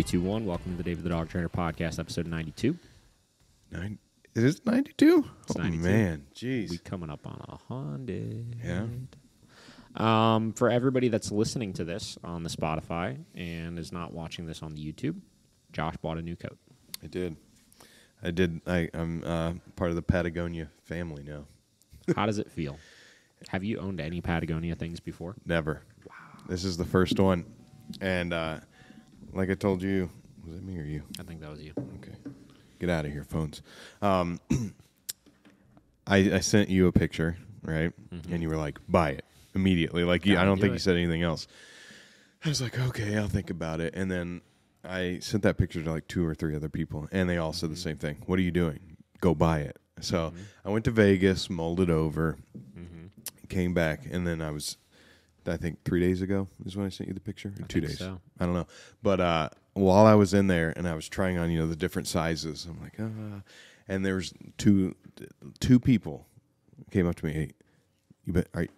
Three, two, one. Welcome to the David the Dog Trainer podcast, episode ninety-two. Nine, it is 92? It's oh, 92. man. Jeez. We coming up on a hundred. Yeah. Um, for everybody that's listening to this on the Spotify and is not watching this on the YouTube, Josh bought a new coat. I did. I did. I, I'm uh, part of the Patagonia family now. How does it feel? Have you owned any Patagonia things before? Never. Wow. This is the first one. And uh, like I told you, was it me or you? I think that was you. Okay. Get out of here, phones. Um, I, I sent you a picture, right? Mm-hmm. And you were like, buy it immediately. Like, you, I don't do think it. you said anything else. I was like, okay, I'll think about it. And then I sent that picture to like two or three other people, and they all said the mm-hmm. same thing. What are you doing? Go buy it. So mm-hmm. I went to Vegas, mulled it over, came back, and then I was, I think three days ago is when I sent you the picture. Or two days. so. I don't know. But uh, while I was in there and I was trying on, you know, the different sizes, I'm like, uh, and there was two, two people came up to me. Hey, you bet. I,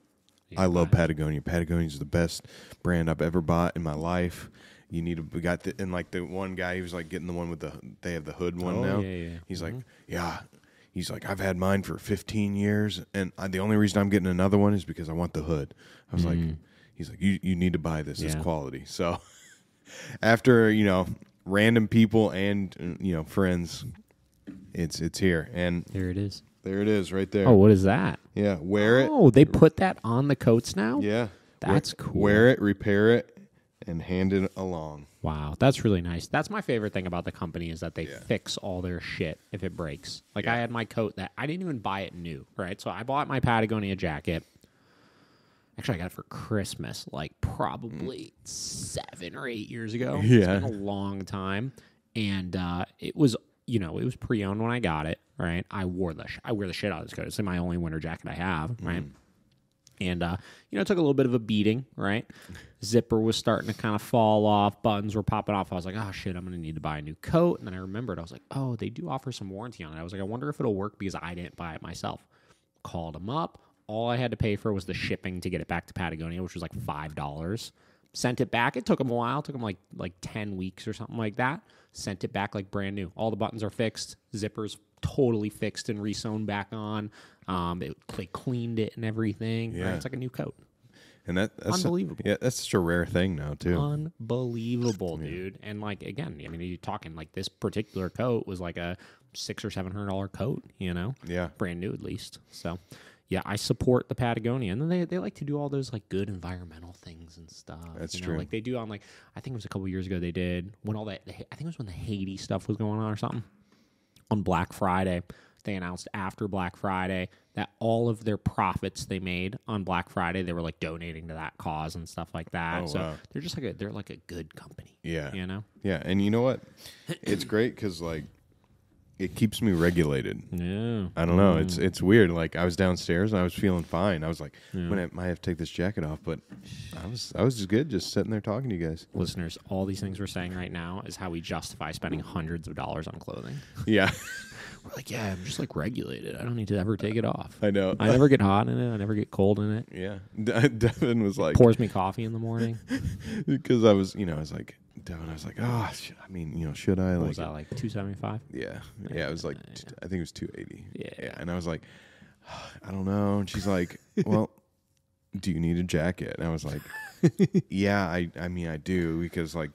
I love. Patagonia. Patagonia is the best brand I've ever bought in my life. You need to we got the, and like the one guy he was like getting the one with the they have the hood one Oh, now. yeah, yeah. He's like, yeah. He's like, I've had mine for 15 years, and I, the only reason I'm getting another one is because I want the hood. I was like, he's like, you you need to buy this. It's Mm. Quality. So after you know random people and uh, you know friends, it's it's here, and There it is. there it is right there. Oh, what is that? yeah, wear it. Oh, they put that on the coats now? Yeah, That's Wear- cool. Wear it, repair it, and hand it along. Wow, that's really nice. That's my favorite thing about the company is that they Yeah. fix all their shit if it breaks. Like I had my coat that I didn't even buy it new, right? So I bought my Patagonia jacket. Actually, I got it for Christmas, like probably seven or eight years ago. Yeah. it's been a long time, and uh, it was you know it was pre-owned when I got it. Right, I wore the sh- I wear the shit out of this coat. It's my only winter jacket I have. Right. And uh, you know, it took a little bit of a beating, right? Zipper was starting to kind of fall off, buttons were popping off. I was like, oh shit, I'm gonna need to buy a new coat. And then I remembered, I was like, oh, they do offer some warranty on it. I was like, I wonder if it'll work because I didn't buy it myself. Called them up. All I had to pay for was the shipping to get it back to Patagonia, which was like five dollars. Sent it back. It took them a while. It took them like like ten weeks or something like that. Sent it back like brand new. All the buttons are fixed. Zippers totally fixed and resewn back on. Um, it, they cleaned it and everything. right? Yeah. It's like a new coat. And that that's Unbelievable. yeah, that's such a rare thing now too. Unbelievable, dude. And like again, I mean, you're talking like this particular coat was like a six or seven hundred dollar coat, you know, yeah, brand new at least. So, yeah, I support the Patagonia, and then they they like to do all those like good environmental things and stuff. That's you know? true. Like they do on like I think it was a couple years ago they did when all that I think it was when the Haiti stuff was going on or something on Black Friday. They announced after Black Friday that all of their profits they made on Black Friday they were like donating to that cause and stuff like that. Oh, so wow. they're just like a they're like a good company. yeah, You know? yeah. And you know what? It's great because like it keeps me regulated. Yeah. I don't know. Mm. It's it's weird. Like I was downstairs and I was feeling fine. I was like, when I might have to take this jacket off, but I was I was just good, just sitting there talking to you guys. Listeners, all these things we're saying right now is how we justify spending hundreds of dollars on clothing. Yeah, like, yeah, I'm just like regulated. I don't need to ever take it off. I know. I never get hot in it. I never get cold in it. yeah, De- Devin was like, Pours me coffee in the morning. because I was, you know, I was like, Devin, I was like, oh, sh- I mean, you know, should I What like? was that like? Two seventy five. Yeah, yeah. It was like, t- I think it was two eighty. Yeah. yeah. And I was like, I don't know. And she's like, well, do you need a jacket? And I was like, yeah, I, I mean, I do because like.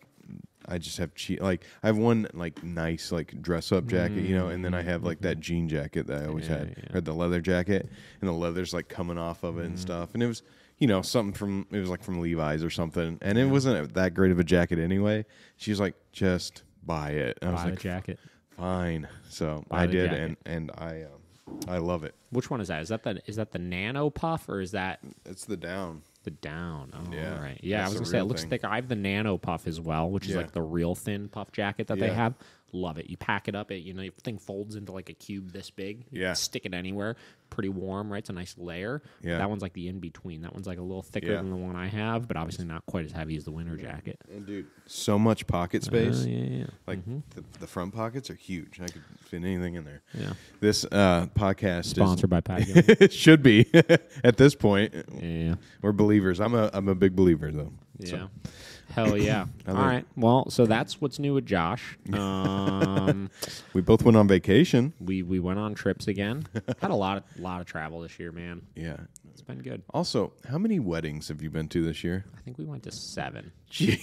I just have cheap, like I have one like nice like dress up jacket, you know, and then I have like that jean jacket that I always Yeah, had, yeah. or the leather jacket, and the leather's like coming off of it and stuff, and it was, you know, something from it was like from Levi's or something, and it wasn't that great of a jacket anyway. She was like, just buy it, and I was Buy the like, jacket. fine. So Buy I the did, jacket. and and I um, I love it. Which one is that? Is that the is that the nano puff or is that It's the down. The down? Oh, Yeah, all right. Yeah, I was gonna say it looks thing. thick. I have the nano puff as well, which is Yeah. like the real thin puff jacket that they have. Love it. You pack it up. It you know, the thing folds into like a cube this big. Yeah. stick it anywhere. Pretty warm, right? It's a nice layer. Yeah. That one's like the in between. That one's like a little thicker Yeah. than the one I have, but obviously not quite as heavy as the winter jacket. And dude, so much pocket space. Oh, yeah, yeah. Like the, the front pockets are huge. I could fit anything in there. Yeah. This uh, podcast Sponsored by Patagonia. it should be at this point. yeah. We're believers. I'm a I'm a big believer though. Yeah. Hell yeah! All right. Well, so that's what's new with Josh. Um, We both went on vacation. we we went on trips again. Had a lot of lot of travel this year, man. Yeah. It's been good. Also, how many weddings have you been to this year? I think we went to seven. Gee.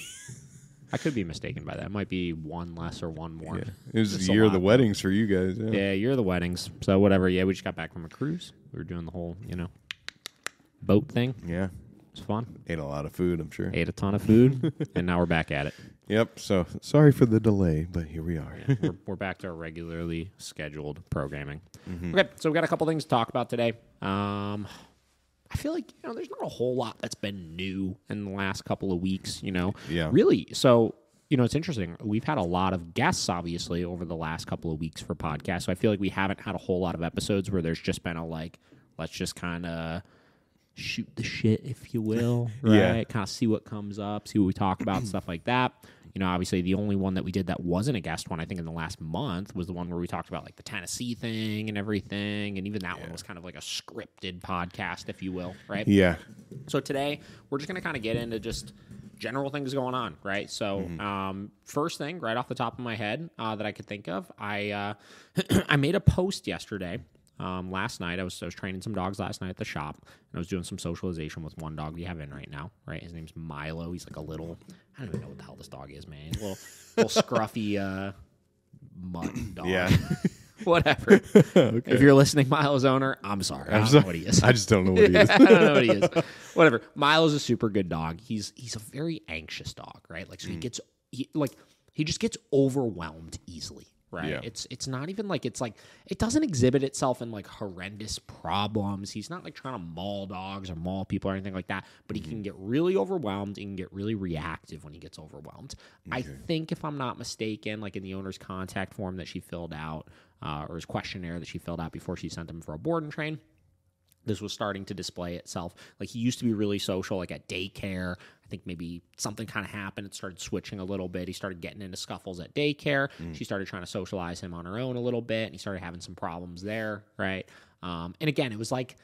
I could be mistaken by that. It might be one less or one more. Yeah. It was It's the year of the lot. weddings for you guys. Yeah. Yeah, you're the weddings. So whatever. Yeah, we just got back from a cruise. We were doing the whole, you know, boat thing. Yeah. It was fun. Ate a lot of food, I'm sure. Ate a ton of food, and now we're back at it. Yep. So sorry for the delay, but here we are. we're, we're back to our regularly scheduled programming. Mm-hmm. Okay, so we've got a couple things to talk about today. Um, I feel like you know there's not a whole lot that's been new in the last couple of weeks. You know, Yeah. really. So you know, it's interesting. We've had a lot of guests, obviously, over the last couple of weeks for podcasts. So I feel like we haven't had a whole lot of episodes where there's just been a like, let's just kind of shoot the shit, if you will, right? Yeah. Kind of see what comes up, see what we talk about, stuff like that. You know, obviously the only one that we did that wasn't a guest one, I think, in the last month was the one where we talked about like the Tennessee thing and everything, and even that one was kind of like a scripted podcast, if you will, right? Yeah. So today we're just going to kind of get into just general things going on, right? So um, first thing, right off the top of my head uh, that I could think of, I uh, I made a post yesterday. Um, last night I was I was training some dogs last night at the shop, and I was doing some socialization with one dog we have in right now. Right, his name's Milo. He's like a little I don't even know what the hell this dog is, man. He's a little little scruffy uh, mutt dog. Yeah. Whatever. If you're listening, Milo's owner, I'm sorry. I don't know what he is. I just don't know what he is. I don't know what he is. Whatever. Milo's a super good dog. He's he's a very anxious dog, right? Like so Mm. he gets he like he just gets overwhelmed easily, right? Yeah. It's it's not even like it's like it doesn't exhibit itself in like horrendous problems. He's not like trying to maul dogs or maul people or anything like that, but he Mm-hmm. can get really overwhelmed and get really reactive when he gets overwhelmed. I think if I'm not mistaken, like in the owner's contact form that she filled out uh, or his questionnaire that she filled out before she sent him for a board and train, this was starting to display itself. Like he used to be really social, like at daycare. I think maybe something kind of happened. It started switching a little bit. He started getting into scuffles at daycare. She started trying to socialize him on her own a little bit, and he started having some problems there, right? Um, and again, it was like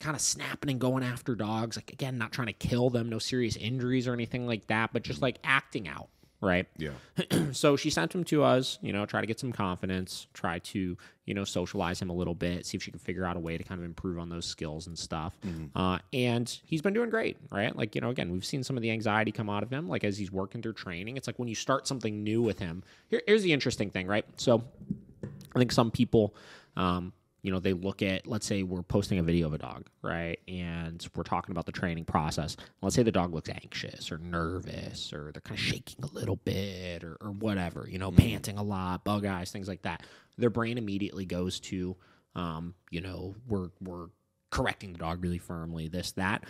kind of snapping and going after dogs. Like again, not trying to kill them, no serious injuries or anything like that, but just like acting out, right? Yeah. so she sent him to us, you know, try to get some confidence, try to, you know, socialize him a little bit, see if she can figure out a way to kind of improve on those skills and stuff. Uh, and he's been doing great, right? Like, you know, again, we've seen some of the anxiety come out of him, like as he's working through training. It's like when you start something new with him. Here, here's the interesting thing, right? So I think some people, um, you know, they look at, let's say we're posting a video of a dog, right? And we're talking about the training process. Let's say the dog looks anxious or nervous or they're kind of shaking a little bit or, or whatever, you know, panting a lot, bug eyes, things like that. Their brain immediately goes to, um, you know, we're, we're correcting the dog really firmly, this, that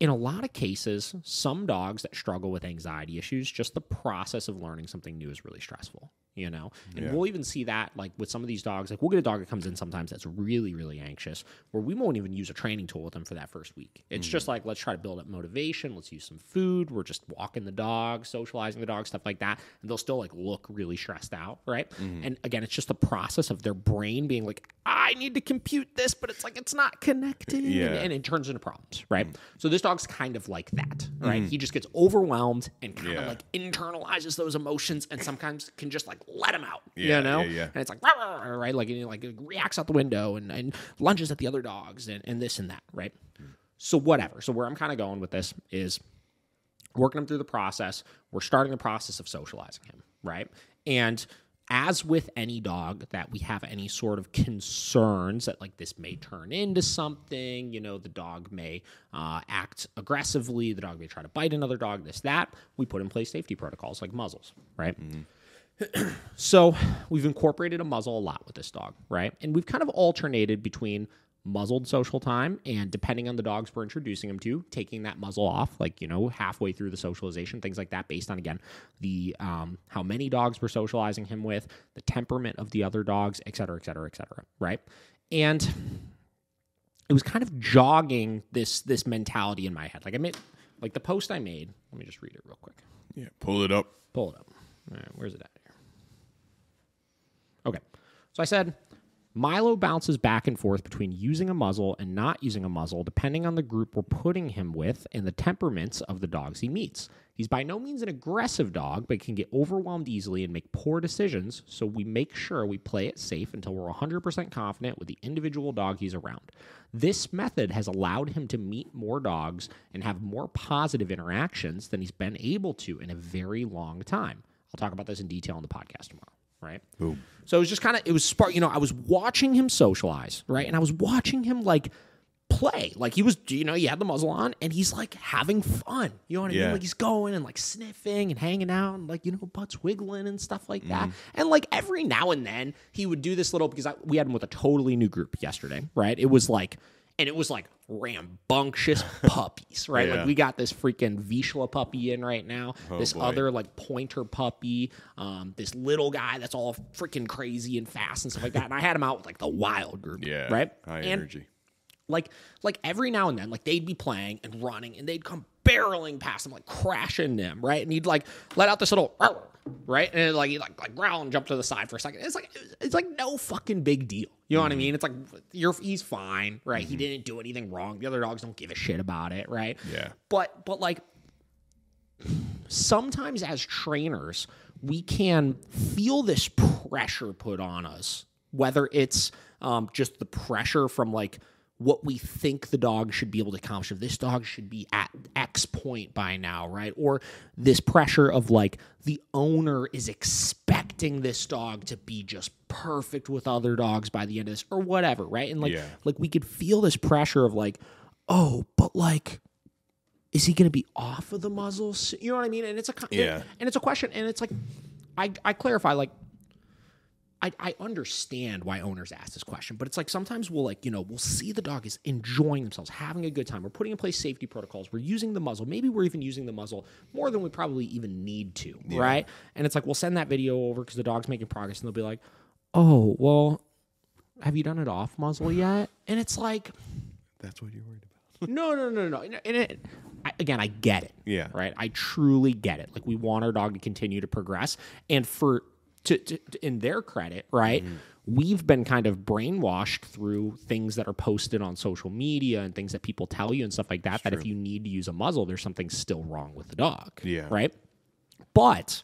in a lot of cases, some dogs that struggle with anxiety issues, just the process of learning something new is really stressful, you know? And Yeah. we'll even see that like with some of these dogs. Like we'll get a dog that comes in sometimes that's really, really anxious, where we won't even use a training tool with them for that first week. It's mm. just like, let's try to build up motivation. Let's use some food. We're just walking the dog, socializing the dog, stuff like that. And they'll still like look really stressed out, right? Mm-hmm. And again, it's just the process of their brain being like, I need to compute this, but it's like, it's not connected. Yeah. And, and it turns into problems, right? Mm. So this dog's kind of like that, right? Mm. He just gets overwhelmed and kind of like internalizes those emotions and sometimes can just like let him out, Yeah, you know? yeah, yeah. And it's like, "Rah, rah, rah," right? Like, and he like reacts out the window and, and lunges at the other dogs and, and this and that, right? So whatever. So where I'm kind of going with this is working him through the process. We're starting the process of socializing him, right? And as with any dog that we have any sort of concerns that like this may turn into something, you know, the dog may uh, act aggressively, the dog may try to bite another dog, this, that, we put in place safety protocols like muzzles, right? So we've incorporated a muzzle a lot with this dog, right? And we've kind of alternated between muzzled social time and depending on the dogs we're introducing him to, taking that muzzle off, like, you know, halfway through the socialization, things like that, based on again the um, how many dogs we're socializing him with, the temperament of the other dogs, et cetera, et cetera, et cetera, right? And it was kind of jogging this this mentality in my head. Like I made like the post I made, let me just read it real quick. Yeah. Pull it up. Pull it up. All right, where's it at? Okay. So I said Milo bounces back and forth between using a muzzle and not using a muzzle, depending on the group we're putting him with and the temperaments of the dogs he meets. He's by no means an aggressive dog, but can get overwhelmed easily and make poor decisions, so we make sure we play it safe until we're 100% confident with the individual dog he's around. This method has allowed him to meet more dogs and have more positive interactions than he's been able to in a very long time. I'll talk about this in detail in the podcast tomorrow, right? Boom. So it was just kind of it was spark. You know, I was watching him socialize, right, and I was watching him like play. Like he was, you know, he had the muzzle on and he's like having fun. You know what I Yeah. mean? Like he's going and like sniffing and hanging out and like, you know, butts wiggling and stuff like that. Mm-hmm. And like every now and then he would do this little because I, we had him with a totally new group yesterday, right? It was like, and it was like rambunctious puppies, right? Yeah. Like we got this freaking Vizsla puppy in right now, this boy. other like pointer puppy, um, this little guy that's all freaking crazy and fast and stuff like that. And I had him out with like the wild group, Yeah. right? High and energy. like like every now and then like they'd be playing and running and they'd come barreling past him like crashing them right? And he'd like let out this little right? And like he'd like like growl and jump to the side for a second. It's like it's like no fucking big deal. You know what i mean? It's like you're he's fine right? He didn't do anything wrong. The other dogs don't give a shit about it right? Yeah. but but like sometimes as trainers we can feel this pressure put on us whether it's um, just the pressure from like what we think the dog should be able to accomplish if this dog should be at x point by now right or this pressure of like the owner is expecting this dog to be just perfect with other dogs by the end of this or whatever right and like Yeah. like we could feel this pressure of like oh but like is he going to be off of the muzzle? You know what I mean? And it's a Yeah. and it's a question, and it's like I I clarify like. I, I understand why owners ask this question, but it's like sometimes we'll like, you know, we'll see the dog is enjoying themselves, having a good time. We're putting in place safety protocols. We're using the muzzle. Maybe we're even using the muzzle more than we probably even need to, right? And it's like we'll send that video over because the dog's making progress, and they'll be like, "Oh, well, have you done it off muzzle yet?" And it's like, That's what you're worried about. no, no, no, no. And it, I, again, I get it. Yeah. Right. I truly get it. Like we want our dog to continue to progress, and for to, to, to- in their credit, right. Mm-hmm. We've been kind of brainwashed through things that are posted on social media and things that people tell you and stuff like that. that if you need to use a muzzle, there's something still wrong with the dog. Yeah. Right. But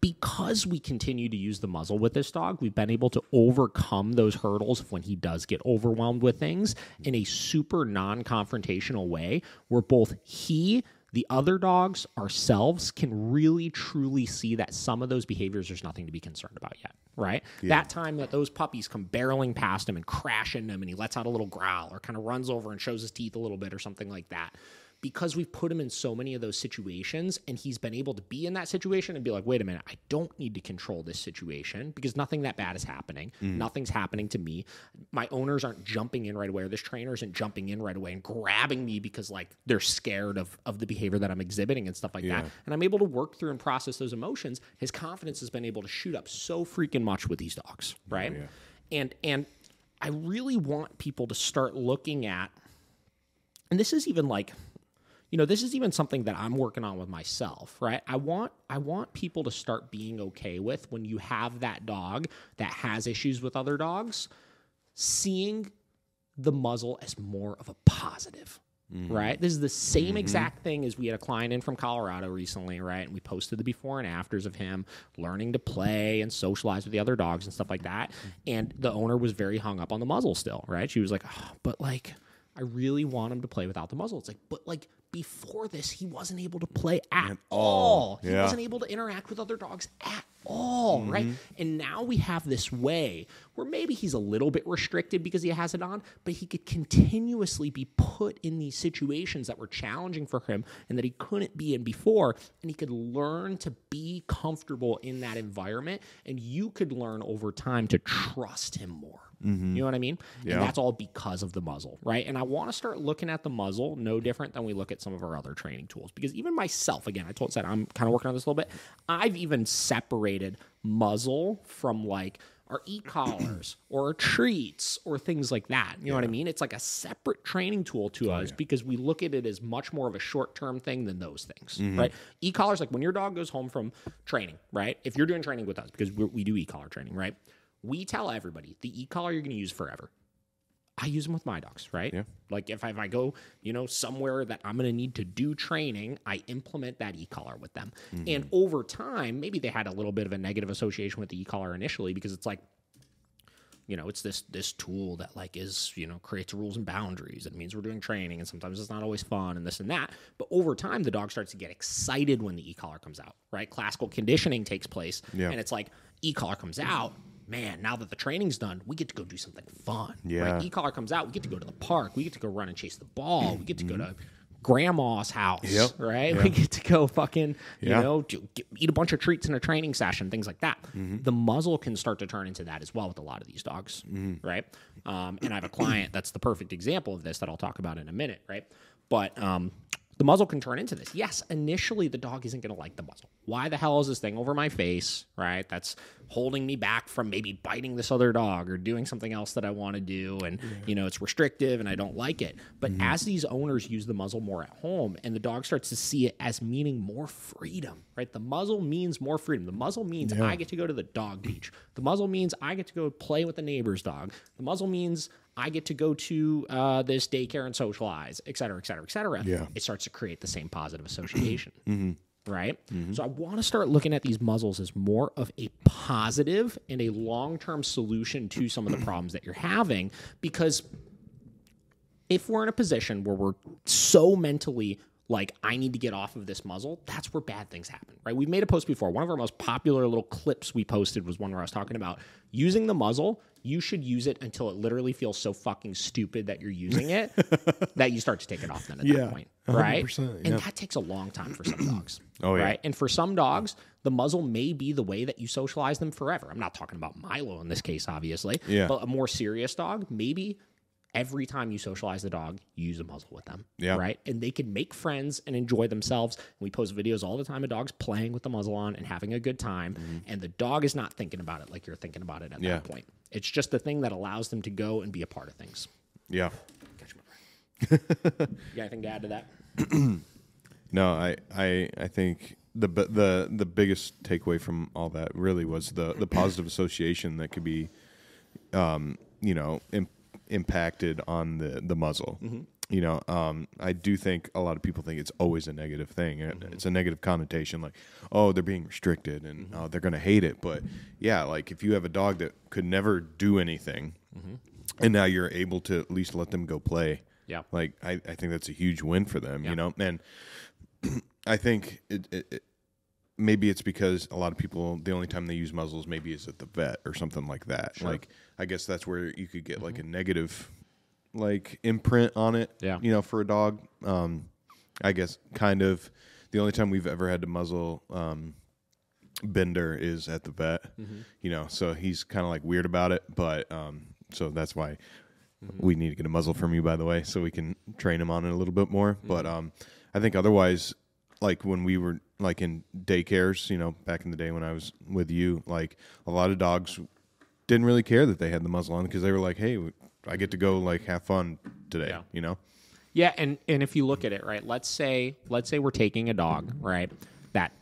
because we continue to use the muzzle with this dog, we've been able to overcome those hurdles of when he does get overwhelmed with things in a super non confrontational way where both he, the other dogs, ourselves can really truly see that some of those behaviors there's nothing to be concerned about yet. Right? That time that those puppies come barreling past him and crash into him and he lets out a little growl or kind of runs over and shows his teeth a little bit or something like that because we've put him in so many of those situations and he's been able to be in that situation and be like, wait a minute, I don't need to control this situation because nothing that bad is happening. Mm-hmm. Nothing's happening to me. My owners aren't jumping in right away, or this trainer isn't jumping in right away and grabbing me because like they're scared of, of the behavior that I'm exhibiting and stuff like that. And I'm able to work through and process those emotions. His confidence has been able to shoot up so freaking much with these dogs, oh, right? And and I really want people to start looking at and this is even like you know this is even something that i'm working on with myself right? I want i want people to start being okay with when you have that dog that has issues with other dogs seeing the muzzle as more of a positive mm-hmm. right? This is the same mm-hmm. exact thing as we had a client in from colorado recently right? And we posted the before and afters of him learning to play and socialize with the other dogs and stuff like that. And the owner was very hung up on the muzzle still right? She was like oh, but like I really want him to play without the muzzle. It's like, but like before this, he wasn't able to play at all. He Yeah. wasn't able to interact with other dogs at all, right? Mm-hmm. And now we have this way where maybe he's a little bit restricted because he has it on, but he could continuously be put in these situations that were challenging for him and that he couldn't be in before. And he could learn to be comfortable in that environment. And you could learn over time to trust him more. Mm-hmm. You know what I mean? Yeah. And that's all because of the muzzle, right? And I want to start looking at the muzzle no different than we look at some of our other training tools. Because even myself, again, I told said I'm kind of working on this a little bit. I've even separated muzzle from like our e-collars or our treats or things like that. You know what I mean? It's like a separate training tool to oh, us because we look at it as much more of a short-term thing than those things, mm-hmm. right? E-collars, like when your dog goes home from training, right? If you're doing training with us, because we do e-collar training, right? We tell everybody the e-collar you're going to use forever I use them with my dogs, right? Yeah. Like if I, if I go, you know, somewhere that I'm going to need to do training, I implement that e-collar with them. Mm-hmm. And over time, maybe they had a little bit of a negative association with the e-collar initially because it's like, you know, it's this this tool that like is you know creates rules and boundaries. It means we're doing training, and sometimes it's not always fun, and this and that. But over time, the dog starts to get excited when the e-collar comes out. Right, classical conditioning takes place, Yeah. and it's like e-collar comes out. Man, now that the training's done, we get to go do something fun. Yeah. Right? E-collar comes out, we get to go to the park, we get to go run and chase the ball, we get to go to grandma's house, Mm-hmm. Yep. right? Yeah. We get to go fucking, you Yeah. know, do, get, eat a bunch of treats in a training session, things like that. Mm-hmm. The muzzle can start to turn into that as well with a lot of these dogs, Mm-hmm. right? Um, and I have a client that's the perfect example of this that I'll talk about in a minute, right? But um, the muzzle can turn into this. Yes, initially the dog isn't going to like the muzzle. Why the hell is this thing over my face, right? That's holding me back from maybe biting this other dog or doing something else that I want to do. And, you know, it's restrictive and I don't like it. But mm-hmm. as these owners use the muzzle more at home and the dog starts to see it as meaning more freedom, right? The muzzle means more freedom. The muzzle means I get to go to the dog beach. The muzzle means I get to go play with the neighbor's dog. The muzzle means I get to go to uh, this daycare and socialize, et cetera, et cetera, et cetera. Yeah. It starts to create the same positive association. Right? So I want to start looking at these muzzles as more of a positive and a long term solution to some of the problems that you're having because if we're in a position where we're so mentally like I need to get off of this muzzle, that's where bad things happen, right? We've made a post before. One of our most popular little clips we posted was one where I was talking about using the muzzle. You should use it until it literally feels so fucking stupid that you're using it that you start to take it off then at Yeah, that point, right? 100%, And yeah. that takes a long time for some dogs. Oh, yeah. right? And for some dogs, the muzzle may be the way that you socialize them forever. I'm not talking about Milo in this case, obviously. Yeah. But a more serious dog, maybe every time you socialize the dog, you use a muzzle with them. Yeah. Right. And they can make friends and enjoy themselves. And we post videos all the time of dogs playing with the muzzle on and having a good time. And the dog is not thinking about it like you're thinking about it at Mm-hmm. Yeah. that point. It's just the thing that allows them to go and be a part of things. Yeah. Catch my breath. you got anything to add to that? No, I, I, I think the the the biggest takeaway from all that really was the the positive association that could be, um, you know, Im- impacted on the the muzzle. You know, um, I do think a lot of people think it's always a negative thing. It- mm-hmm. It's a negative connotation, like, oh, they're being restricted and mm-hmm. oh, they're going to hate it. But yeah, like if you have a dog that could never do anything, mm-hmm. and now you're able to at least let them go play. Yeah. Like I, I think that's a huge win for them, Yeah. you know. And I think it, it, it maybe it's because a lot of people the only time they use muzzles maybe is at the vet or something like that. Like I guess that's where you could get like a negative like imprint on it. Yeah. You know, for a dog. Um I guess kind of the only time we've ever had to muzzle um Bender is at the vet. You know, so he's kind of like weird about it, but um so that's why we need to get a muzzle from you by the way so we can train him on it a little bit more but um i think otherwise like when we were like in daycares you know back in the day when i was with you like a lot of dogs didn't really care that they had the muzzle on because they were like hey i get to go like have fun today Yeah. you know Yeah, and and if you look at it, right, let's say let's say we're taking a dog, right, that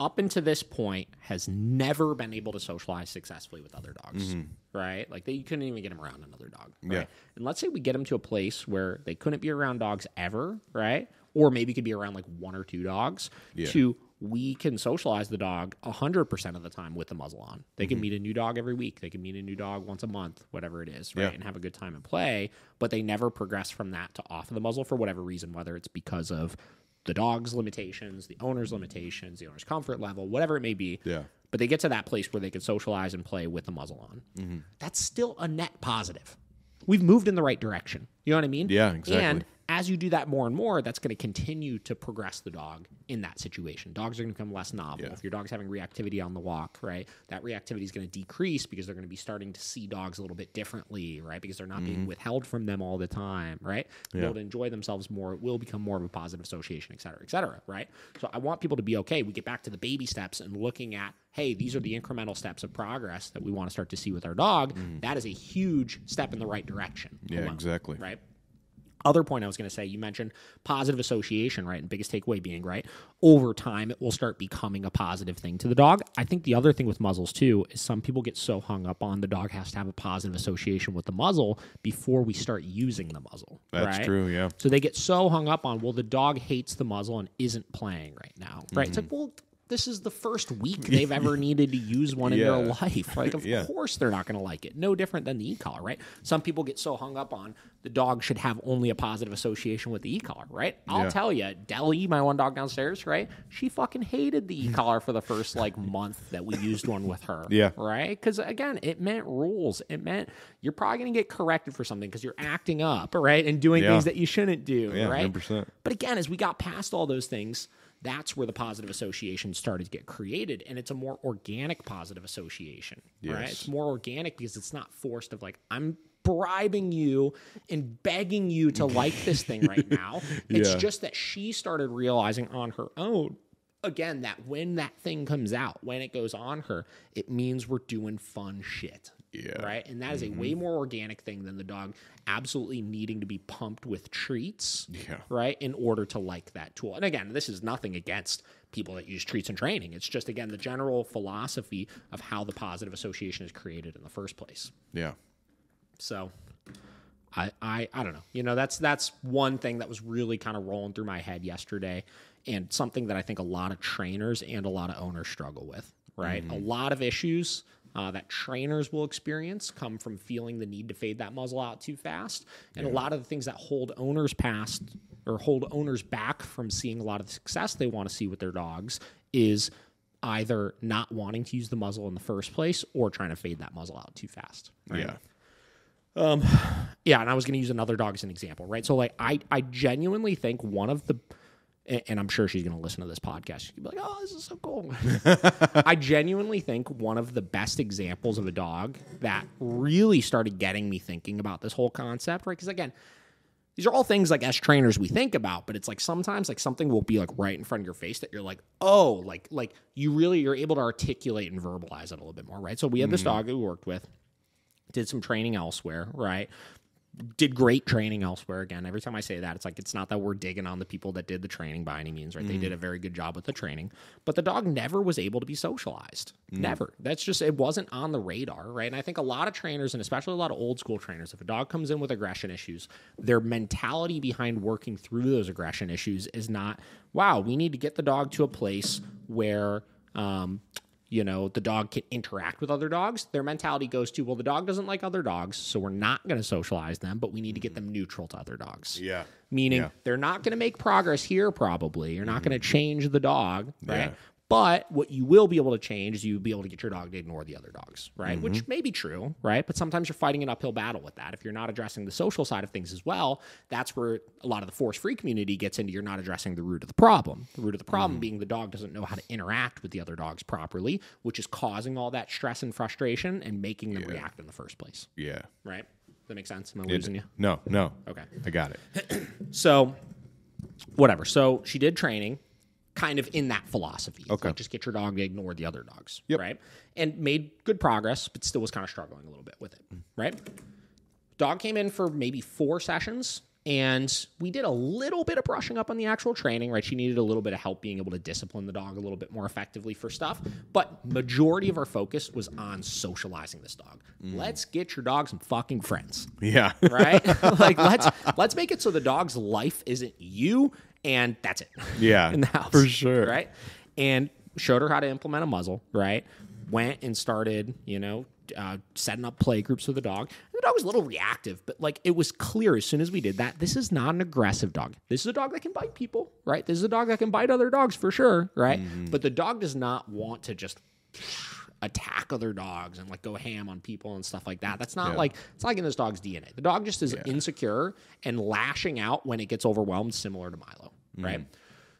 up until this point has never been able to socialize successfully with other dogs, mm-hmm. right? Like they you couldn't even get him around another dog, right? Yeah. And let's say we get them to a place where they couldn't be around dogs ever, right? Or maybe could be around like one or two dogs. Yeah. To we can socialize the dog 100% of the time with the muzzle on. They Mm-hmm. can meet a new dog every week. They can meet a new dog once a month, whatever it is, right? Yeah. And have a good time and play. But they never progress from that to off of the muzzle for whatever reason, whether it's because of the dog's limitations, the owner's limitations, the owner's comfort level, whatever it may be. Yeah. But they get to that place where they can socialize and play with the muzzle on. Mm-hmm. That's still a net positive. We've moved in the right direction. You know what I mean? Yeah, exactly. And as you do that more and more, that's going to continue to progress the dog in that situation. Dogs are going to become less novel. Yeah. If your dog's having reactivity on the walk, right, that reactivity is going to decrease because they're going to be starting to see dogs a little bit differently, right? Because they're not being mm-hmm. withheld from them all the time, right? Yeah. to enjoy themselves more. It will become more of a positive association, et cetera, et cetera, right? So I want people to be okay. We get back to the baby steps and looking at, hey, these are the incremental steps of progress that we want to start to see with our dog. Mm. That is a huge step in the right direction. Yeah, alone, exactly. Right. Other point I was going to say, you mentioned positive association, right? And biggest takeaway being, right, over time, it will start becoming a positive thing to the dog. I think the other thing with muzzles, too, is some people get so hung up on the dog has to have a positive association with the muzzle before we start using the muzzle. That's right? true. Yeah. So they get so hung up on, well, the dog hates the muzzle and isn't playing right now, right? It's like, Mm-hmm. well, this is the first week they've ever needed to use one in their life. Like, of Yeah. course they're not going to like it. No different than the e-collar, right? Some people get so hung up on the dog should have only a positive association with the e-collar, right? I'll Yeah. tell you, Deli, my one dog downstairs, right? She fucking hated the e-collar for the first like month that we used one with her. Yeah. Right? Because again, it meant rules. It meant you're probably going to get corrected for something because you're acting up, right? And doing Yeah. things that you shouldn't do, Yeah, right? 100%. But again, as we got past all those things, that's where the positive association started to get created. And it's a more organic positive association, right? It's more organic because it's not forced of like, I'm bribing you and begging you to like this thing right now. It's Yeah. just that she started realizing on her own. Again, that when that thing comes out, when it goes on her, it means we're doing fun shit. Yeah. Right. And that is a mm-hmm. way more organic thing than the dog absolutely needing to be pumped with treats Yeah. right in order to like that tool and again this is nothing against people that use treats and training it's just again the general philosophy of how the positive association is created in the first place Yeah. so I, I I don't know. You know, that's that's one thing that was really kind of rolling through my head yesterday and something that I think a lot of trainers and a lot of owners struggle with, right? A mm-hmm. lot of issues uh, that trainers will experience come from feeling the need to fade that muzzle out too fast. And a lot of the things that hold owners past or hold owners back from seeing a lot of the success they want to see with their dogs is either not wanting to use the muzzle in the first place or trying to fade that muzzle out too fast. Right? Yeah. Yeah, and I was going to use another dog as an example, right? So, like, I I genuinely think one of the, and and I'm sure she's going to listen to this podcast. She'll be like, "Oh, this is so cool." I genuinely think one of the best examples of a dog that really started getting me thinking about this whole concept, right? Because again, these are all things like as trainers we think about, but it's like sometimes like something will be like right in front of your face that you're like, oh, like like you really you're able to articulate and verbalize it a little bit more, right? So we had this mm-hmm. dog who we worked with, did some training elsewhere, right? Did great training elsewhere. Again, every time I say that, it's like it's not that we're digging on the people that did the training by any means, right? They did a very good job with the training, but the dog never was able to be socialized. Never. That's just it wasn't on the radar, right? And I think a lot of trainers, and especially a lot of old school trainers, if a dog comes in with aggression issues, their mentality behind working through those aggression issues is not, wow, we need to get the dog to a place where um, you know, the dog can interact with other dogs. Their mentality goes to, well, the dog doesn't like other dogs, so we're not going to socialize them, but we need to get mm-hmm. them neutral to other dogs. Yeah. Meaning Yeah. they're not going to make progress here, probably. You're not mm-hmm. going to change the dog, right? Yeah. But what you will be able to change is you'll be able to get your dog to ignore the other dogs, right? Mm-hmm. Which may be true, right? But sometimes you're fighting an uphill battle with that. If you're not addressing the social side of things as well, that's where a lot of the force free community gets into you're not addressing the root of the problem. The root of the Mm-hmm. problem being the dog doesn't know how to interact with the other dogs properly, which is causing all that stress and frustration and making them react in the first place, Yeah. right? Does that make sense? Am I losing you? No, no. Okay. I got it. So, whatever. So she did training, kind of in that philosophy. Okay. like, just get your dog to ignore the other dogs, Yep. right? And made good progress, but still was kind of struggling a little bit with it, right? Dog came in for maybe four sessions. And we did a little bit of brushing up on the actual training, right? She needed a little bit of help being able to discipline the dog a little bit more effectively for stuff. But majority of our focus was on socializing this dog. Mm. Let's get your dog some fucking friends Yeah. right? like let's let's make it so the dog's life isn't you and that's it. Yeah, in the house for sure. right? And showed her how to implement a muzzle, right? Went and started, you know, uh, setting up play groups with the dog. The dog was a little reactive, but like it was clear as soon as we did that, this is not an aggressive dog. This is a dog that can bite people, right? This is a dog that can bite other dogs for sure, right? But the dog does not want to just attack other dogs and like go ham on people and stuff like that. That's not Yeah. like it's not like in this dog's DNA. The dog just is insecure and lashing out when it gets overwhelmed, similar to Milo, mm. right?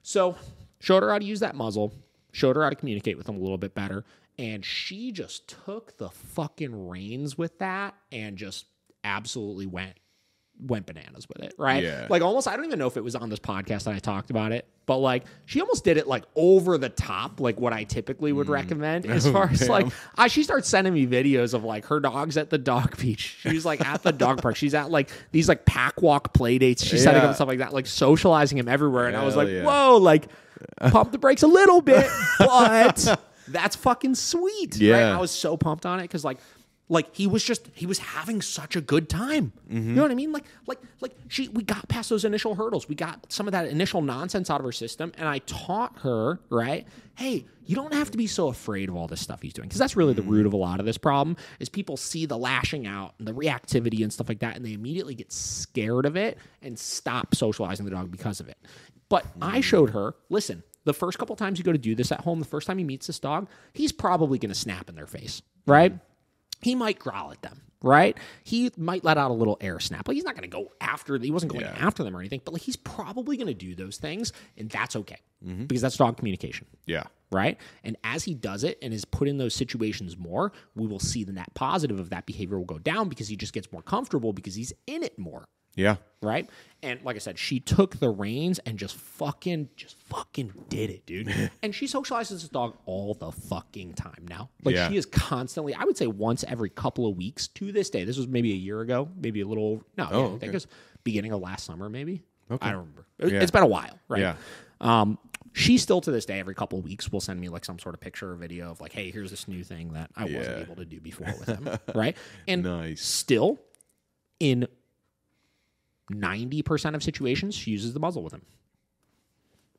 So showed her how to use that muzzle, showed her how to communicate with him a little bit better, and she just took the fucking reins with that and just absolutely went went bananas with it, right? Yeah. Like almost, I don't even know if it was on this podcast that I talked about it, but like she almost did it like over the top, like what I typically would mm. recommend as far as damn. like I, she starts sending me videos of like her dogs at the dog beach. She's like at the dog park. She's at like these like pack walk play dates. She's setting up stuff like that, like socializing him everywhere. And I was like, yeah. whoa, like pump the brakes a little bit, but that's fucking sweet. Right? Yeah. I was so pumped on it because like like he was just he was having such a good time. Mm-hmm. You know what I mean? Like like like she we got past those initial hurdles. We got some of that initial nonsense out of her system and I taught her, right? Hey, you don't have to be so afraid of all this stuff he's doing because that's really the root of a lot of this problem is people see the lashing out and the reactivity and stuff like that and they immediately get scared of it and stop socializing the dog because of it. But I showed her, listen, the first couple times you go to do this at home, the first time he meets this dog, he's probably going to snap in their face, right? He might growl at them, right? He might let out a little air snap. Like he's not going to go after. He wasn't going Yeah. after them or anything, but like he's probably going to do those things, and that's okay Mm-hmm. because that's dog communication Yeah. right? And as he does it and is put in those situations more, we will see the net positive of that behavior will go down because he just gets more comfortable because he's in it more, Yeah. right? And like I said, she took the reins and just fucking, just fucking did it, dude. and she socializes this dog all the fucking time now. Like Yeah. she is constantly, I would say once every couple of weeks to this day. This was maybe a year ago, maybe a little, no, yeah, I Oh, think it was beginning of last summer, maybe. Okay. I don't remember. Yeah. It's been a while, right? Yeah. Um, she still to this day, every couple of weeks, will send me like some sort of picture or video of like, hey, here's this new thing that I wasn't able to do before with him, right? And Nice. still, in ninety percent of situations, she uses the muzzle with him.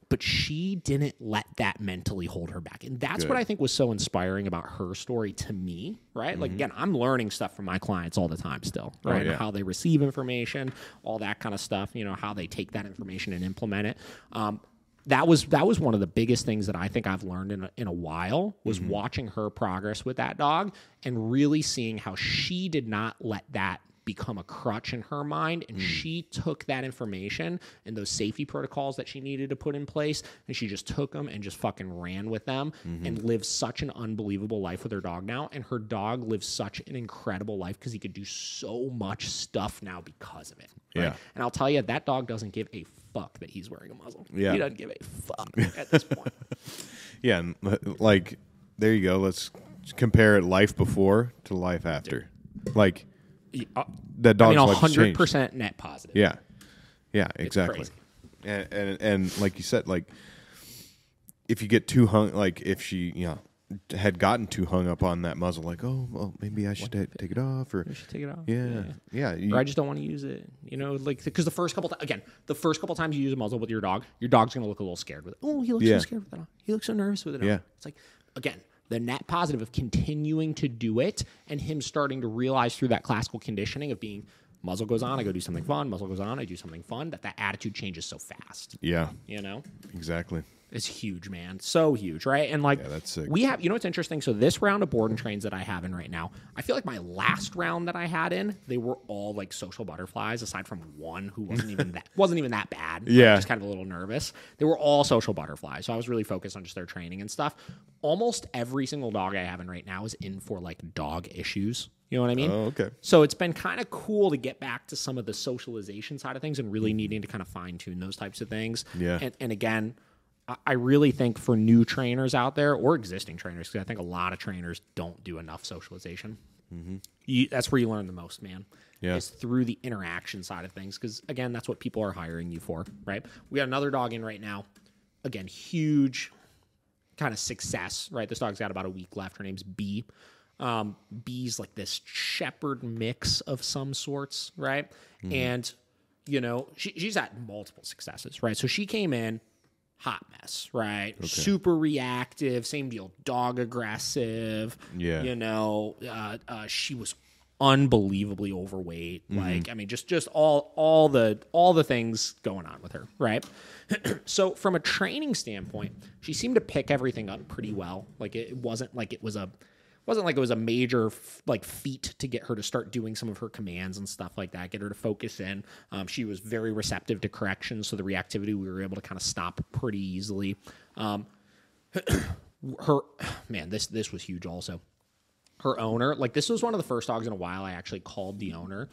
But she didn't let that mentally hold her back. And that's what I think was so inspiring about her story to me, right? Like, again, I'm learning stuff from my clients all the time still, right? Mm-hmm. Oh, yeah. How they receive information, all that kind of stuff, you know, how they take that information and implement it. Um, that was that was one of the biggest things that I think I've learned in a, in a while was Mm-hmm. watching her progress with that dog and really seeing how she did not let that become a crutch in her mind Mm. and she took that information and those safety protocols that she needed to put in place and she just took them and just fucking ran with them Mm-hmm. and lived such an unbelievable life with her dog now and her dog lives such an incredible life because he could do so much stuff now because of it right? Yeah. and I'll tell you that dog doesn't give a fuck that he's wearing a muzzle Yeah. he doesn't give a fuck at this point Yeah. And like, there you go. Let's compare it life before to life after. Like, Uh, that I dog's mean, life has hundred percent net positive. Yeah. Yeah, exactly. And, and and like you said, like if you get too hung, like if she, you know, had gotten too hung up on that muzzle, like, oh, well, maybe I should ta- take it off, or take it off. yeah, yeah, you- Or I just don't want to use it. You know, like because the first couple ti- again, the first couple times you use a muzzle with your dog, your dog's gonna look a little scared with it. Oh, he looks Yeah. so scared with it. on. He looks so nervous with it. on." Yeah. It's like again, the net positive of continuing to do it and him starting to realize through that classical conditioning of being muzzle goes on, I go do something fun. Muzzle goes on, I do something fun. That that attitude changes so fast. yeah, You know. exactly. It's huge, man. So huge, right? And like, Yeah, that's sick. we have, you know, what's interesting. So this round of board and trains that I have in right now, I feel like my last round that I had in, they were all like social butterflies, aside from one who wasn't even that wasn't even that bad. Yeah. just kind of a little nervous. They were all social butterflies, so I was really focused on just their training and stuff. Almost every single dog I have in right now is in for like dog issues. You know what I mean? Oh, okay. So it's been kind of cool to get back to some of the socialization side of things and really mm-hmm. needing to kind of fine tune those types of things. Yeah. And, and again, I- really think for new trainers out there or existing trainers, because I think a lot of trainers don't do enough socialization. You, that's where you learn the most, man. Yeah. Is through the interaction side of things. Because again, that's what people are hiring you for, right? We got another dog in right now. Again, huge kind of success, right? This dog's got about a week left. Her name's B. Um, B's like this shepherd mix of some sorts, right? And you know, she, she's had multiple successes, right? So she came in hot mess, right? Super reactive, same deal, dog aggressive. Yeah. you know, uh, uh, she was unbelievably overweight. Like, I mean, just just all all the all the things going on with her, right? so from a training standpoint, she seemed to pick everything up pretty well. Like it wasn't like it was a wasn't like it was a major like feat to get her to start doing some of her commands and stuff like that, get her to focus in. Um, she was very receptive to corrections, so the reactivity we were able to kind of stop pretty easily. Um, her man, this this was huge also her owner like this was one of the first dogs in a while i actually called the owner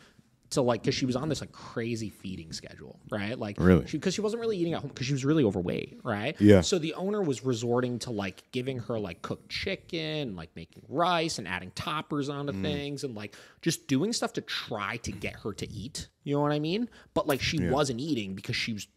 to like because she was on this like crazy feeding schedule, right? Like Really? because she, wasn't really eating at home because she was really overweight, right? Yeah. So the owner was resorting to like giving her like cooked chicken, like making rice and adding toppers onto Mm. things and like just doing stuff to try to get her to eat. You know what I mean? But like she wasn't eating because she was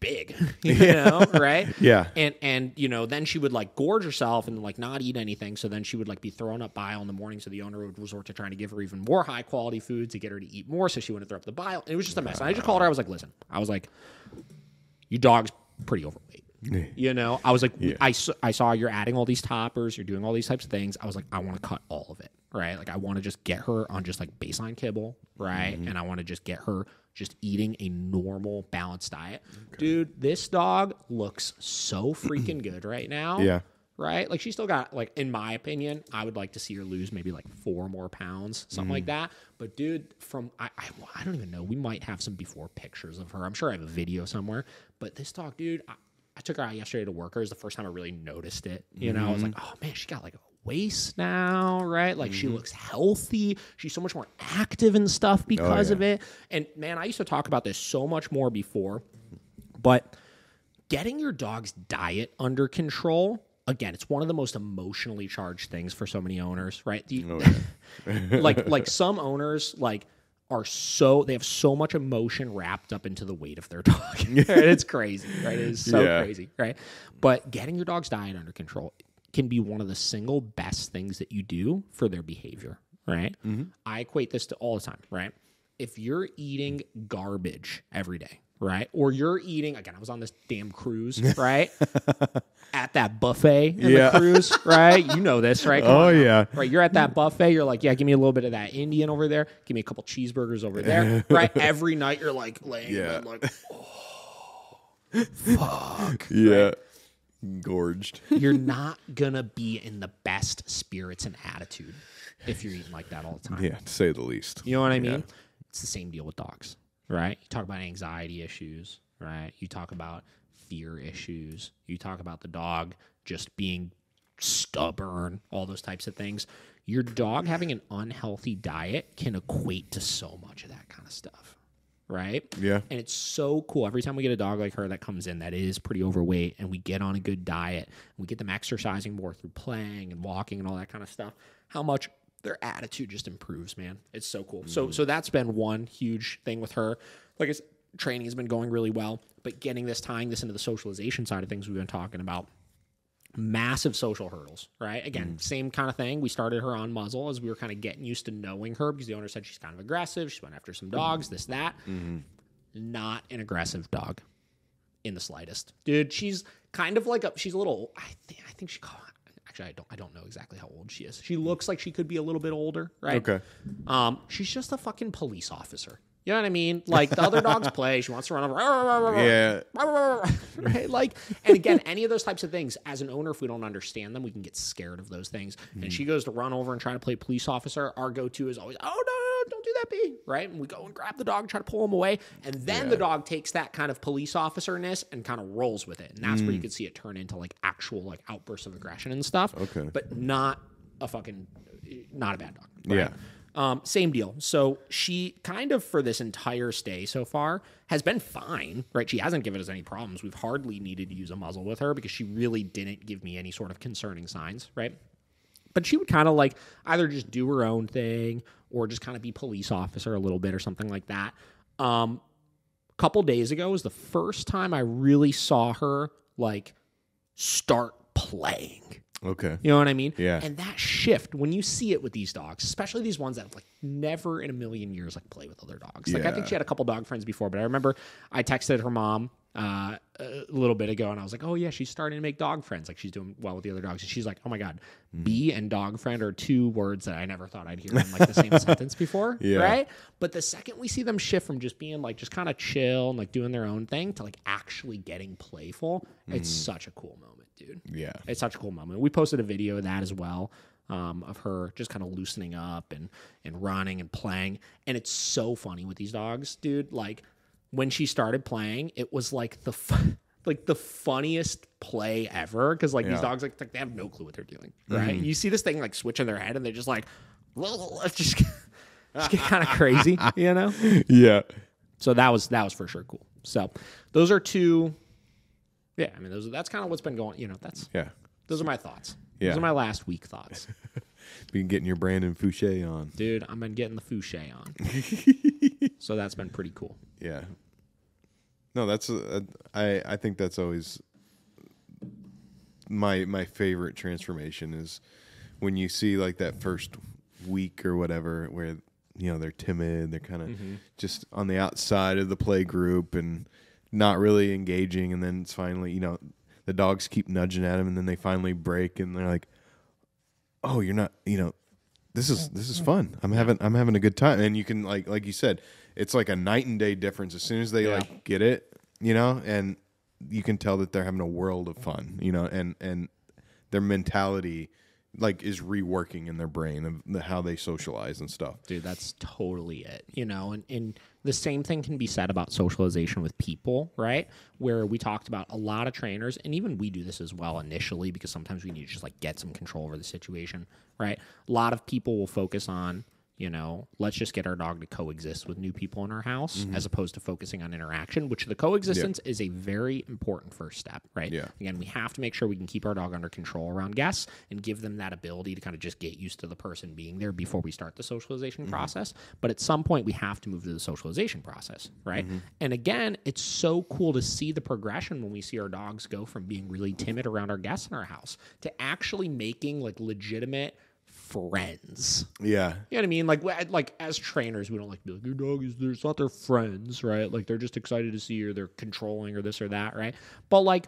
big, you know, right? Yeah. And and you know, then she would like gorge herself and like not eat anything. So then she would like be throwing up bile in the morning. So the owner would resort to trying to give her even more high quality food to get her to eat more. So she wouldn't throw up the bile. It was just a mess. And I just called her. I was like, listen, I was like, your dog's pretty overweight. You know, I was like, I I saw you're adding all these toppers, you're doing all these types of things. I was like, I want to cut all of it, right? Like, I want to just get her on just like baseline kibble, right? Mm-hmm. And I want to just get her just eating a normal, balanced diet. Dude, this dog looks so freaking good right now. Yeah. Right? Like, she still got, like, in my opinion, I would like to see her lose maybe like four more pounds, something like mm-hmm. that. But, dude, from, I, I, I don't even know. We might have some before pictures of her. I'm sure I have a video somewhere. But this dog, dude, I, I took her out yesterday to work. It was the first time I really noticed it. You mm-hmm. know, I was like, oh man, she got like a waist now, right? Like she mm-hmm. looks healthy. She's so much more active and stuff oh, because yeah. of it. And man, I used to talk about this so much more before, but getting your dog's diet under control. Again, it's one of the most emotionally charged things for so many owners, right? The- oh, like like some owners like are so they have so much emotion wrapped up into the weight of their dog. it's crazy, right? It is so Yeah. crazy, right? But getting your dog's diet under control can be one of the single best things that you do for their behavior, right? Mm-hmm. I equate this to all the time, right? If you're eating garbage every day, right? Or you're eating again, I was on this damn cruise, right? At that buffet in Yeah. the cruise, right? You know this, right? Come Oh, yeah. Right, you're at that buffet. You're like, yeah, give me a little bit of that Indian over there. Give me a couple cheeseburgers over there. right, every night you're like laying, in Yeah. like, oh, fuck. Yeah. Gorged. You're not gonna be in the best spirits and attitude if you're eating like that all the time. Yeah, to say the least. You know what I mean? It's the same deal with dogs, right? You talk about anxiety issues, right? You talk about fear issues. You talk about the dog just being stubborn, all those types of things. Your dog having an unhealthy diet can equate to so much of that kind of stuff, right? Yeah. And it's so cool. Every time we get a dog like her that comes in that is pretty overweight and we get on a good diet, we get them exercising more through playing and walking and all that kind of stuff, how much their attitude just improves, man. It's so cool. So mm. so that's been one huge thing with her. Like I said, training has been going really well, but getting this tying this into the socialization side of things we've been talking about massive social hurdles, right? Again, mm-hmm. same kind of thing. We started her on muzzle as we were kind of getting used to knowing her because the owner said she's kind of aggressive. She went after some mm-hmm. dogs, this, that. Mm-hmm. Not an aggressive dog in the slightest. Dude, she's kind of like a, she's a little, I think, I think she, actually, I don't, I don't know exactly how old she is. She looks like she could be a little bit older, right? Okay. Um, she's just a fucking police officer. You know what I mean? Like the other dogs play, she wants to run over. Yeah. right? Like, and again, any of those types of things, as an owner, if we don't understand them, we can get scared of those things. And mm. she goes to run over and try to play police officer. Our go to is always, oh, no, no, no, don't do that, B. Right? And we go and grab the dog, try to pull him away. And then the dog takes that kind of police officerness and kind of rolls with it. And that's where you mm. could see it turn into like actual like outbursts of aggression and stuff. Okay. But not a fucking, not a bad dog. Yeah. Um, same deal. So she kind of for this entire stay so far has been fine, right? She hasn't given us any problems. We've hardly needed to use a muzzle with her because she really didn't give me any sort of concerning signs, right? But she would kind of like either just do her own thing or just kind of be police officer a little bit or something like that. Um, a couple days ago was the first time I really saw her like start playing. Okay. You know what I mean? Yeah. And that shift when you see it with these dogs, especially these ones that like never in a million years like play with other dogs. Like I think she had a couple dog friends before, but I remember I texted her mom uh, a little bit ago, and I was like, "Oh yeah, she's starting to make dog friends. Like she's doing well with the other dogs." And she's like, "Oh my god, Mm. bee and dog friend are two words that I never thought I'd hear in like the same sentence before." Yeah. Right? But the second we see them shift from just being like just kind of chill and like doing their own thing to like actually getting playful, it's Mm. such a cool moment, dude. Yeah. It's such a cool moment. We posted a video of that as well, um, of her just kind of loosening up and and running and playing. And it's so funny with these dogs, dude. Like when she started playing, it was like the fu- like the funniest play ever because like these dogs like, like they have no clue what they're doing, right? You see this thing like switching their head and they're just like, it's just. just get kind of crazy, you know. yeah. So that was that was for sure cool. So those are two. Yeah, I mean, those that's kind of what's been going. You know, that's Yeah. those are my thoughts. Yeah. Those are my last week thoughts, Been getting your Brandon Fouché on. dude. I've been getting the Fouché on, so that's been pretty cool. Yeah. No, that's uh, I I think that's always my my favorite transformation is when you see like that first week or whatever where you know they're timid, they're kind of just on the outside of the play group and not really engaging and then it's finally, you know, the dogs keep nudging at him, and then they finally break and they're like oh, you're not, you know, this is this is fun. I'm having I'm having a good time, and you can like like you said, it's like a night and day difference. As soon as they Yeah. like get it, you know, and you can tell that they're having a world of fun, you know, and and their mentality like is reworking in their brain of the, how they socialize and stuff. dude that's totally it you know? And, and the same thing can be said about socialization with people right? Where we talked about a lot of trainers and even we do this as well initially because sometimes we need to just like get some control over the situation right? A lot of people will focus on you know let's just get our dog to coexist with new people in our house Mm-hmm. as opposed to focusing on interaction which the coexistence is a very important first step right? Yeah. again we have to make sure we can keep our dog under control around guests and give them that ability to kind of just get used to the person being there before we start the socialization process. But at some point we have to move to the socialization process right? And again it's so cool to see the progression when we see our dogs go from being really timid around our guests in our house to actually making like legitimate friends Yeah, you know what I mean? Like, like as trainers, we don't like to be like your dog is. There's not their friends, right? Like they're just excited to see you, or they're controlling, or this or that, right? But like,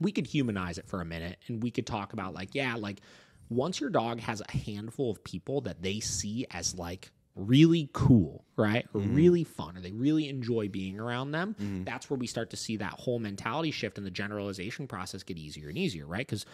we could humanize it for a minute, and we could talk about like, yeah, like once your dog has a handful of people that they see as like really cool, right, or mm-hmm. really fun, or they really enjoy being around them, mm-hmm. that's where we start to see that whole mentality shift and the generalization process get easier and easier, right? Because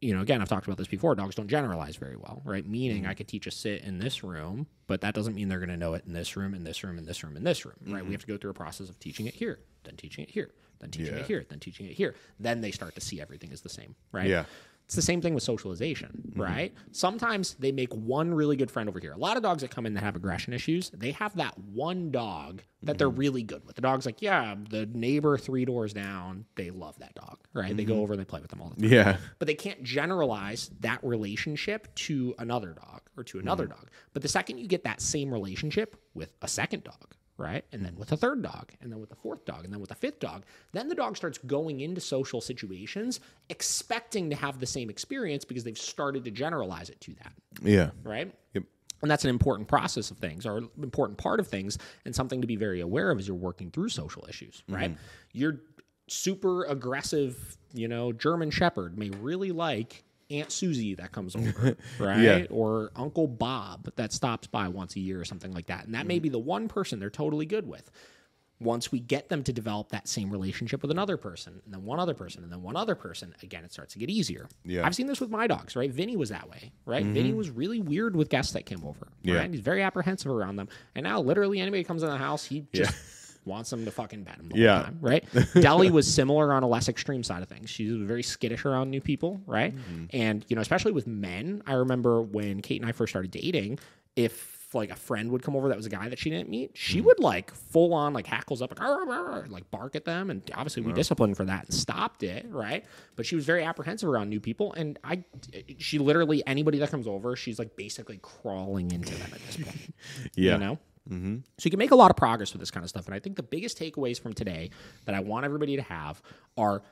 you know, again, I've talked about this before. Dogs don't generalize very well, right? Meaning, mm-hmm. I could teach a sit in this room, but that doesn't mean they're going to know it in this room, in this room, in this room, in this room, right? We mm-hmm. have to go through a process of teaching it here, then teaching it here, then teaching Yeah. it here, then teaching it here. Then they start to see everything is the same, right? Yeah. It's the same thing with socialization, mm-hmm. right? Sometimes they make one really good friend over here. A lot of dogs that come in that have aggression issues, they have that one dog that they're mm-hmm. really good with. The dog's like, yeah, the neighbor three doors down, they love that dog, right? They go mm-hmm. over and they play with them all the time yeah, but they can't generalize that relationship to another dog or to another dog. But the second you get that same relationship with a second dog, right? And then mm-hmm. with a third dog, and then with the fourth dog, and then with the fifth dog, then the dog starts going into social situations expecting to have the same experience because they've started to generalize it to that, yeah, right? yep, And that's an important process of things or an important part of things and something to be very aware of as you're working through social issues, mm-hmm. right? Your super aggressive, you know, German Shepherd may really like Aunt Susie that comes over, right? Yeah. Or Uncle Bob that stops by once a year or something like that. And that may mm-hmm. be the one person they're totally good with. Once we get them to develop that same relationship with another person, and then one other person, and then one other person, again, it starts to get easier. Yeah. I've seen this with my dogs, right? Vinny was that way, right? Vinny mm-hmm. was really weird with guests that came over. Yeah. He's very apprehensive around them. And now literally anybody comes in the house, he just wants them to fucking pet him the Yeah. whole time, right? Deli was similar on a less extreme side of things. She was very skittish around new people, right? Mm-hmm. And, you know, especially with men, I remember when Kate and I first started dating, if like a friend would come over that was a guy that she didn't meet, she mm-hmm. would like full on like hackles up like, "Arr, arr, arr," like bark at them. And obviously we disciplined for that and stopped it, right? But she was very apprehensive around new people. And I, she literally, anybody that comes over, she's like basically crawling into them at this point. yeah, You know? Mm-hmm. So you can make a lot of progress with this kind of stuff. And I think the biggest takeaways from today that I want everybody to have are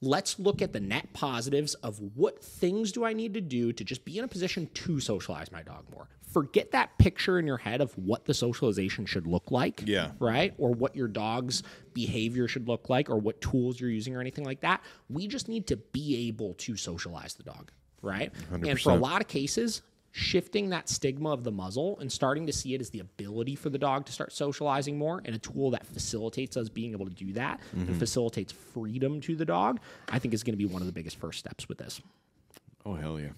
let's look at the net positives of what things do I need to do to just be in a position to socialize my dog more. Forget that picture in your head of what the socialization should look like. Yeah. Right? Or what your dog's behavior should look like or what tools you're using or anything like that. We just need to be able to socialize the dog. Right? And for a lot of cases, shifting that stigma of the muzzle and starting to see it as the ability for the dog to start socializing more and a tool that facilitates us being able to do that and facilitates freedom to the dog, I think is going to be one of the biggest first steps with this. Oh hell yeah.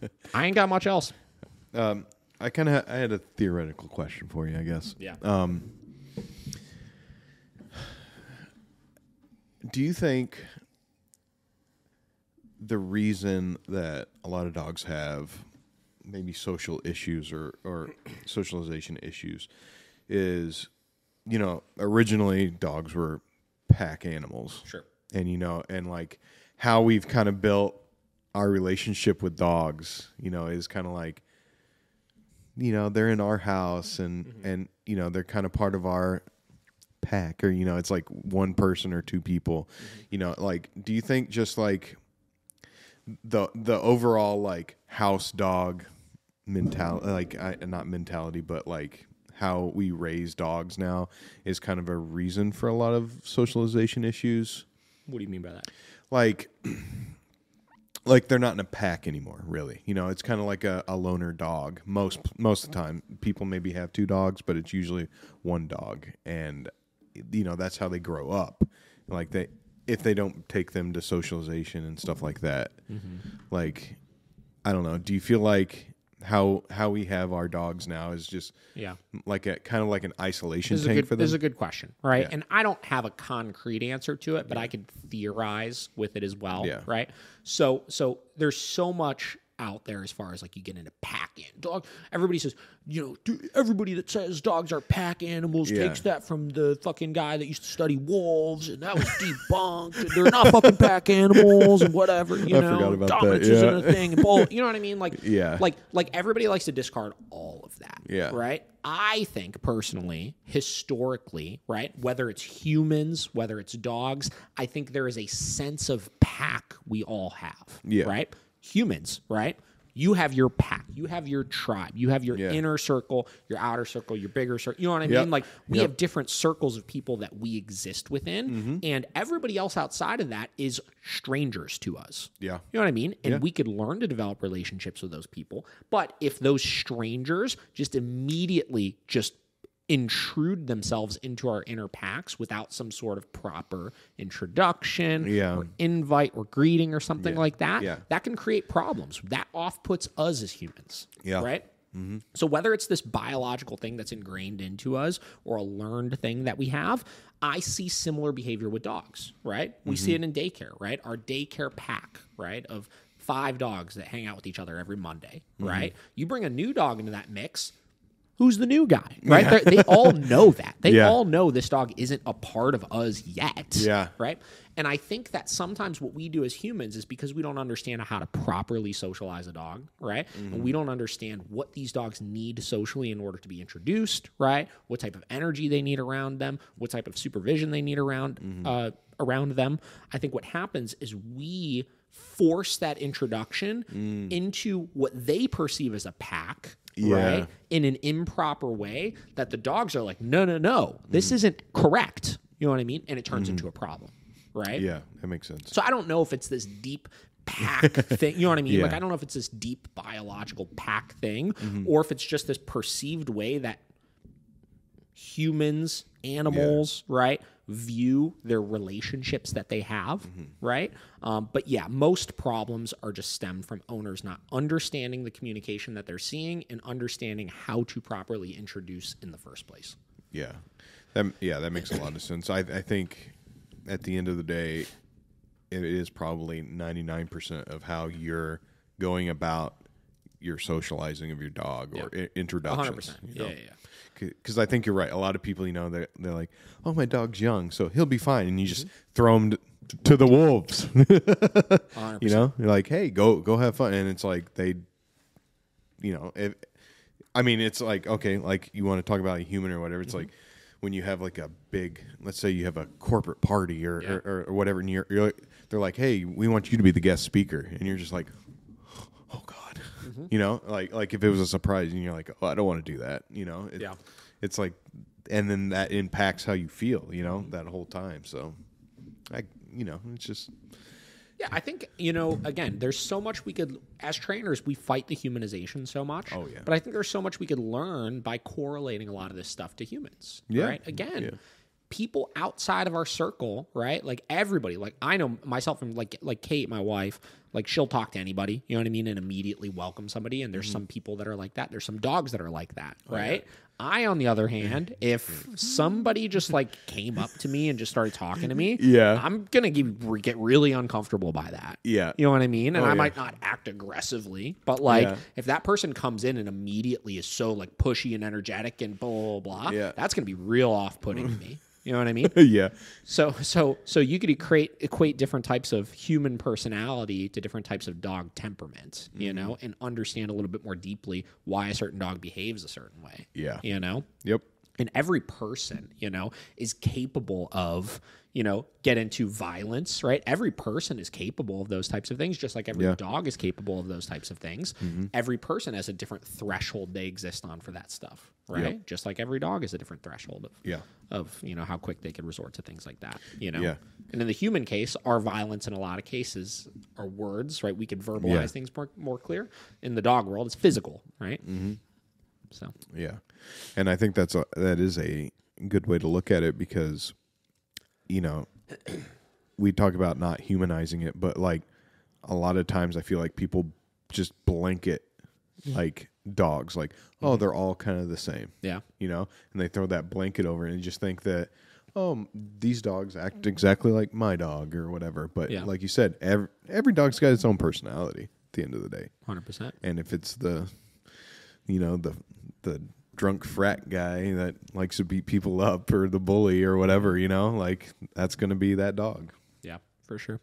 I ain't got much else. Um, I kind of ha- I had a theoretical question for you, I guess. Yeah. Do you think the reason that a lot of dogs have maybe social issues or or socialization issues is you know originally dogs were pack animals. Sure. and you know and like how we've kind of built our relationship with dogs you know is kind of like you know they're in our house and mm-hmm. and you know they're kind of part of our pack or you know it's like one person or two people. Mm-hmm. You know like do you think just like the the overall like house dog mentality like I, not mentality but like how we raise dogs now is kind of a reason for a lot of socialization issues. What do you mean by that? like like they're not in a pack anymore really. You know it's kind of like a, a loner dog. Most most of the time people maybe have two dogs but it's usually one dog. And you know that's how they grow up. Like they if they don't take them to socialization and stuff like that mm-hmm. like i don't know do you feel like how how we have our dogs now is just Yeah. like a kind of like an isolation tank good, for them this is a good question, right? Yeah. And I don't have a concrete answer to it, but I could theorize with it as well, Yeah. right? So, so there's so much out there as far as like you get into pack in dog. Everybody says, you know, everybody that says dogs are pack animals Yeah. takes that from the fucking guy that used to study wolves, and that was debunked. and they're not fucking pack animals and whatever. You I know, forgot about that, dominance isn't a thing. And bull, you know what I mean? Like, Yeah. like like everybody likes to discard all of that. Yeah. Right. I think personally, historically, right, whether it's humans, whether it's dogs, I think there is a sense of pack we all have. Yeah. Right. Humans, right? You have your pack, you have your tribe, you have your Yeah. inner circle, your outer circle, your bigger circle. You know what I Yep. mean? Like we Yep. have different circles of people that we exist within, Mm-hmm. and everybody else outside of that is strangers to us. yeah You know what I mean? And Yeah. we could learn to develop relationships with those people. But if those strangers just immediately just intrude themselves into our inner packs without some sort of proper introduction Yeah. or invite or greeting or something like that, Yeah. that can create problems. That off puts us as humans. Yeah. Right? Mm-hmm. So whether it's this biological thing that's ingrained into us or a learned thing that we have, I see similar behavior with dogs, right? We see mm-hmm. it in daycare, right? Our daycare pack, right, of five dogs that hang out with each other every Monday, mm-hmm. right? You bring a new dog into that mix, who's the new guy, right? They're- They all know that. They Yeah. all know this dog isn't a part of us yet. Yeah. Right. And I think that sometimes what we do as humans is because we don't understand how to properly socialize a dog, right? And we mm-hmm. don't understand what these dogs need socially in order to be introduced, right? What type of energy they need around them, what type of supervision they need around mm-hmm. uh, around them. I think what happens is we force that introduction mm. into what they perceive as a pack. Yeah. Right in an improper way that the dogs are like, no, no, no, this mm. isn't correct. You know what I mean? And it turns into mm-hmm. a problem, right? yeah that makes sense So I don't know if it's this deep pack thing. You know what I mean? Like I don't know if it's this deep biological pack thing, mm-hmm. or if it's just this perceived way that humans, animals, right, view their relationships that they have, right? Um, but yeah, most problems are just stemmed from owners not understanding the communication that they're seeing and understanding how to properly introduce in the first place. Yeah, that yeah that makes a lot of sense. I I think at the end of the day, it is probably ninety nine percent of how you're going about your socializing of your dog or i- introductions. 100%. you know? Yeah, yeah, yeah. Because I think you're right. A lot of people, you know, they're, they're like, "Oh, my dog's young, so he'll be fine," and you just throw him to, to the wolves. you know, you're like, "Hey, go go have fun," and it's like they, you know, if I mean, it's like okay, like you want to talk about a human or whatever. It's Mm-hmm. like when you have like a big, let's say you have a corporate party or Yeah. or, or, whatever, and you're, you're like, they're like, "Hey, we want you to be the guest speaker," and you're just like, Mm-hmm. you know, like like if it was a surprise and you're like, "Oh, I don't want to do that," you know, it, Yeah. it's like, and then that impacts how you feel, you Mm-hmm. know, that whole time. So, I, you know, it's just Yeah, I think you know. Again, there's so much we could, as trainers, we fight the humanization so much. Oh, yeah. But I think there's so much we could learn by correlating a lot of this stuff to humans. Yeah. Right. Again, Yeah. People outside of our circle, right? Like everybody. Like I know myself and like like Kate, my wife. Like she'll talk to anybody, you know what I mean, and immediately welcome somebody. And Mm-hmm. there's some people that are like that. There's some dogs that are like that, Oh, right? I, on the other hand, if somebody just like came up to me and just started talking to me, Yeah. I'm gonna get, get really uncomfortable by that. Yeah. You know what I mean? And Oh, I yeah. might not act aggressively, but like Yeah. if that person comes in and immediately is so like pushy and energetic and blah blah blah, Yeah. that's gonna be real off putting to me. You know what I mean? yeah. So so so you could equate equate different types of human personality to different types of dog temperaments, you Mm-hmm. know, and understand a little bit more deeply why a certain dog behaves a certain way. Yeah. You know? Yep. And every person you know is capable of you know get into violence right every person is capable of those types of things just like every Yeah. dog is capable of those types of things every person has a different threshold they exist on for that stuff right Yep. just like every dog is a different threshold of Yeah. of you know how quick they can resort to things like that you know Yeah. and in the human case our violence in a lot of cases are words right we can verbalize Yeah. things more, more clear in the dog world it's physical right mm-hmm. so Yeah, and I think that's a, that is a good way to look at it because, you know, we talk about not humanizing it, but like a lot of times I feel like people just blanket mm. like dogs, like oh mm. they're all kind of the same, yeah you know, and they throw that blanket over it and just think that oh these dogs act exactly like my dog or whatever. But Yeah. like you said, every every dog's got its own personality at the end of the day. 100% And if it's the, you know, the the drunk frat guy that likes to beat people up or the bully or whatever, you know, like that's going to be that dog. yeah for sure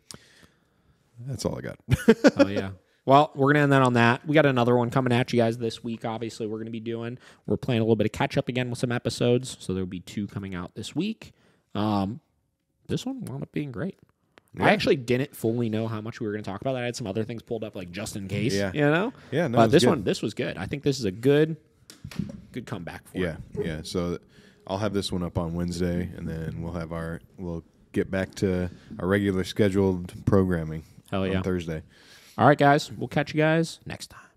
That's all I got. oh yeah. Well, we're gonna end that on that. We got another one coming at you guys this week. Obviously, we're gonna be doing. We're playing a little bit of catch up again with some episodes, so there'll be two coming out this week. Um, this one wound up being great. I actually didn't fully know how much we were gonna talk about. That. I had some other things pulled up, like just in case. Yeah. You know. Yeah, no, but this good. one, this was good. I think this is a good, good comeback for. yeah, it. yeah. So I'll have this one up on Wednesday, and then we'll have our we'll get back to our regular scheduled programming Hell yeah. on Thursday. All right, guys. We'll catch you guys next time.